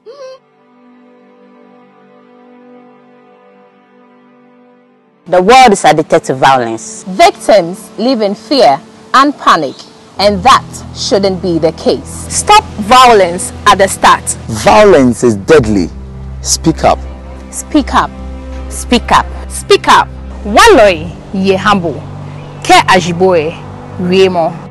Mm-hmm. The world is addicted to violence. Victims live in fear and panic, and that shouldn't be the case. Stop violence at the start. Violence is deadly. Speak up. Speak up. Speak up. Speak up. Waloi ye humble. Ke ajiboe. Riemo.